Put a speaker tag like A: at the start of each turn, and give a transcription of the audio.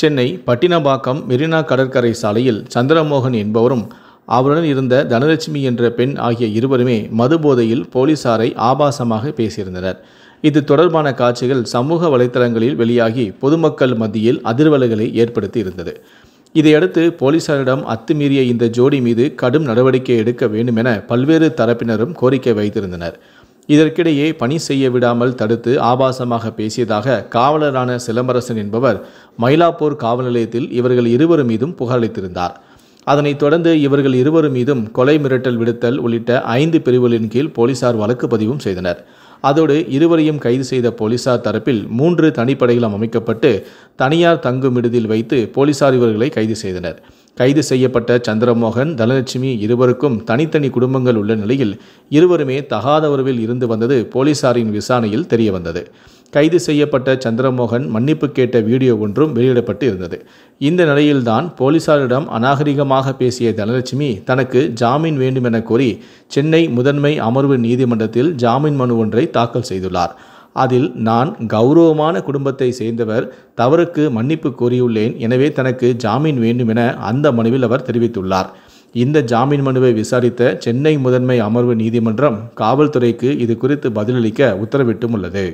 A: சென்னை பட்டினபாக்கம் மெரினா கடற்கரை சாலையில் சந்திரமோகன் என்பவரும் அவருடன் இருந்த தனலட்சுமி என்ற பெண் ஆகிய இருவருமே மதுபோதையில் போலீசாரை ஆபாசமாக பேசியிருந்தனர். இது தொடர்பான காட்சிகள் சமூக வலைத்தளங்களில் வெளியாகி பொதுமக்கள் மத்தியில் அதிர்வலைகளை ஏற்படுத்தி இருந்தது. இதையடுத்து போலீசாரிடம் அத்துமீறிய இந்த ஜோடி மீது கடும் நடவடிக்கை எடுக்க வேண்டும் என பல்வேறு தரப்பினரும் கோரிக்கை வைத்திருந்தனர். இதற்கிடையே பணி செய்ய விடாமல் தடுத்து ஆபாசமாக பேசியதாக காவலரான சிலம்பரசன் என்பவர் மயிலாப்பூர் காவல் நிலையத்தில் இவர்கள் இருவர் மீதும் புகாரளித்திருந்தார் அதனைத் தொடர்ந்து இவர்கள் இருவர் மீதும் கொலை மிரட்டல் விடுத்தல் உள்ளிட்ட ஐந்து பிரிவுகளின் கீழ் போலீசார் வழக்கு பதிவும் செய்தனர். அதோடு இருவரையும் கைது செய்த போலீசார் தரப்பில் மூன்று தனிப்படைகளும் அமைக்கப்பட்டு தனியார் தங்கும் விடுதியில் வைத்து போலீசார் இவர்களை கைது செய்தனர். கைது செய்யப்பட்ட சந்திரமோகன் தனலட்சுமி இருவருக்கும் தனித்தனி குடும்பங்கள் உள்ள நிலையில் இருவருமே தகாத உறவில் இருந்து வந்தது போலீசாரின் விசாரணையில் தெரியவந்தது. கைது செய்யப்பட்ட சந்திரமோகன் மன்னிப்பு கேட்ட வீடியோ ஒன்றும் வெளியிடப்பட்டு இருந்தது இந்த நிலையில்தான் போலீசாரிடம் அநாகரிகமாக பேசிய தனலட்சுமி தனக்கு ஜாமீன் வேண்டும் என கோரி சென்னை முதன்மை அமர்வு நீதிமன்றத்தில் ஜாமீன் மனு ஒன்றை தாக்கல் செய்துள்ளார். அதில் நான் கௌரவமான குடும்பத்தை சேர்ந்தவர் தவறுக்கு மன்னிப்பு கோரியுள்ளேன் எனவே தனக்கு ஜாமீன் வேண்டும் என அந்த மனுவில் அவர் தெரிவித்துள்ளார். இந்த ஜாமீன் மனுவை விசாரித்த சென்னை முதன்மை அமர்வு நீதிமன்றம் காவல்துறைக்கு இது குறித்து பதிலளிக்க உத்தரவிட்டும் உள்ளது.